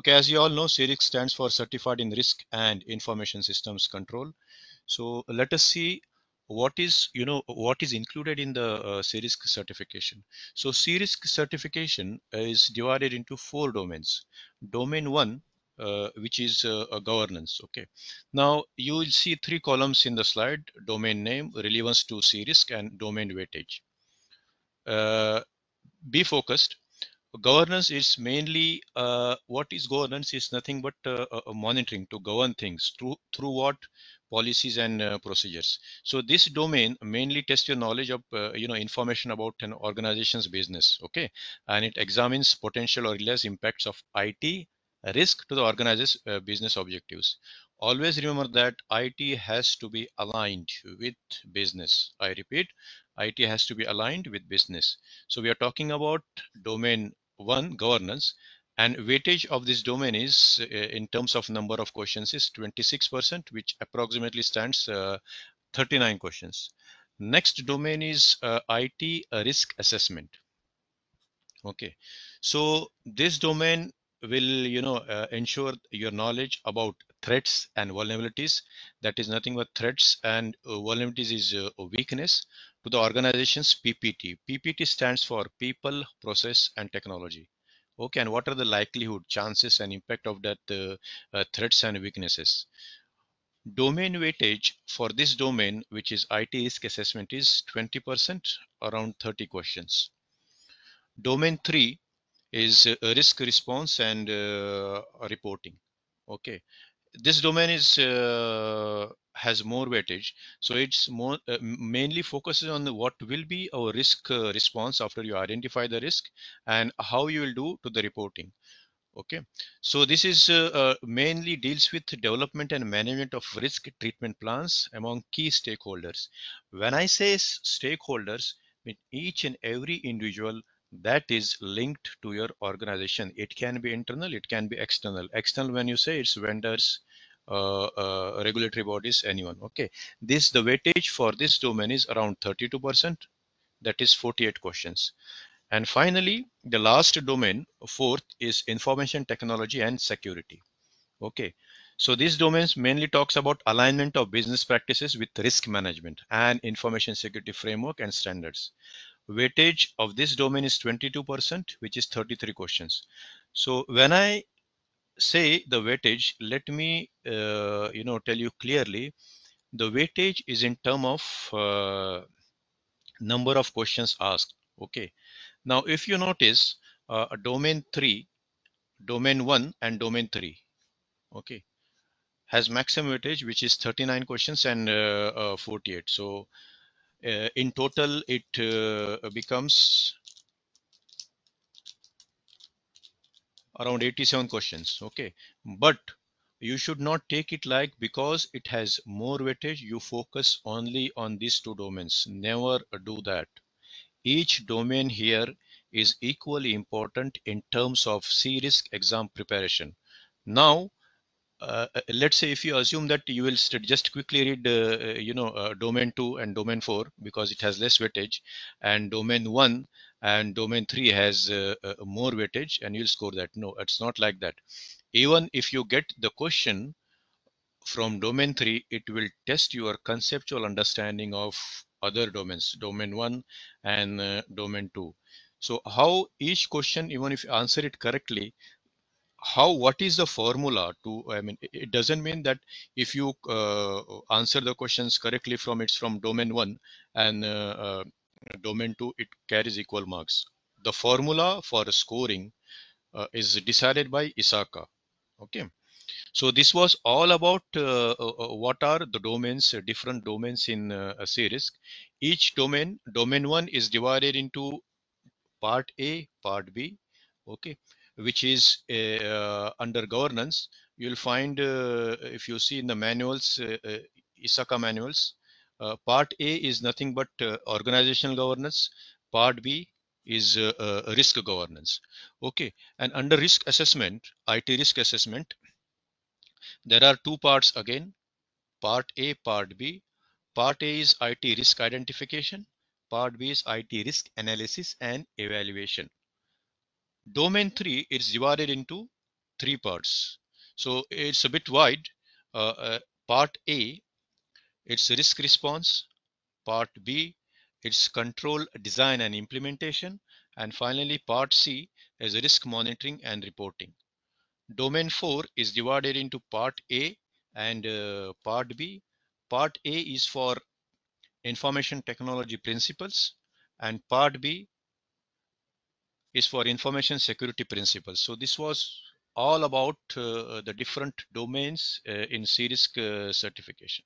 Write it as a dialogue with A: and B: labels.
A: Okay, as you all know, CRISC stands for Certified in Risk and Information Systems Control. So let us see what is you know what is included in the uh, CRISC certification. So CRISC certification is divided into four domains. Domain one, uh, which is uh, a governance. Okay. Now you will see three columns in the slide: domain name, relevance to CRISC, and domain weightage. Uh, be focused governance is mainly uh, what is governance is nothing but uh, monitoring to govern things through through what policies and uh, procedures. So this domain mainly tests your knowledge of uh, you know information about an organization's business okay? And it examines potential or less impacts of it risk to the organization's uh, business objectives. Always remember that it has to be aligned with business. I repeat it has to be aligned with business. So we are talking about domain one governance and weightage of this domain is uh, in terms of number of questions is 26% which approximately stands uh, 39 questions. Next domain is uh, it risk assessment. Okay. So this domain will you know uh, ensure your knowledge about threats and vulnerabilities. That is nothing but threats and uh, vulnerabilities is uh, a weakness to the organization's ppt ppt stands for people process and technology. Okay and what are the likelihood chances and impact of that uh, uh, threats and weaknesses? Domain weightage for this domain which is it risk assessment is 20% around 30 questions. Domain 3 is uh, risk response and uh, reporting. Okay this domain is uh, has more weightage. So it's more uh, mainly focuses on what will be our risk uh, response after you identify the risk and how you will do to the reporting. Okay? So this is uh, uh, mainly deals with development and management of risk treatment plans among key stakeholders. When i say stakeholders mean each and every individual that is linked to your organization. It can be internal it can be external. External when you say it's vendors uh, uh, regulatory bodies anyone okay? This the weightage for this domain is around 32 percent. That is 48 questions. And finally the last domain fourth is information technology and security okay? So these domains mainly talks about alignment of business practices with risk management and information security framework and standards weightage of this domain is 22%, which is 33 questions. So when I say the weightage, let me, uh, you know, tell you clearly, the weightage is in term of uh, number of questions asked. Okay. Now, if you notice, uh, domain three, domain one, and domain three, okay, has maximum weightage, which is 39 questions and uh, uh, 48. So in total, it uh, becomes around 87 questions okay? But you should not take it like because it has more weightage you focus only on these two domains. Never do that. Each domain here is equally important in terms of CRISC exam preparation. Now uh, uh, let's say if you assume that you will just quickly read uh, uh, you know uh, domain 2 and domain 4 because it has less weightage and domain 1 and domain 3 has uh, more weightage and you'll score that. No it's not like that. Even if you get the question from domain 3 it will test your conceptual understanding of other domains domain 1 and domain 2 so how each question even if you answer it correctly how what is the formula to i mean it doesn't mean that if you uh, answer the questions correctly from it's from domain 1 and uh, uh, domain 2 it carries equal marks. The formula for scoring uh, is decided by ISACA okay. So this was all about uh, uh, what are the domains different domains in CRISC. Each domain domain 1 is divided into part a part b. Okay which is uh, under governance, you'll find uh, if you see in the manuals, uh, ISACA manuals, part A is nothing but organizational governance. Part B is risk governance. Okay, and under risk assessment, IT risk assessment, there are two parts again, part A, part B. Part A is IT risk identification. Part B is IT risk analysis and evaluation. Domain 3 is divided into three parts. So it's a bit wide. Uh, uh, part A, it's risk response. Part B, it's control, design and implementation. And finally, part C is risk monitoring and reporting. Domain 4 is divided into part A and uh, part B. Part A is for information technology principles and part B is for information security principles. So this was all about uh, the different domains uh, in CRISC uh, certification.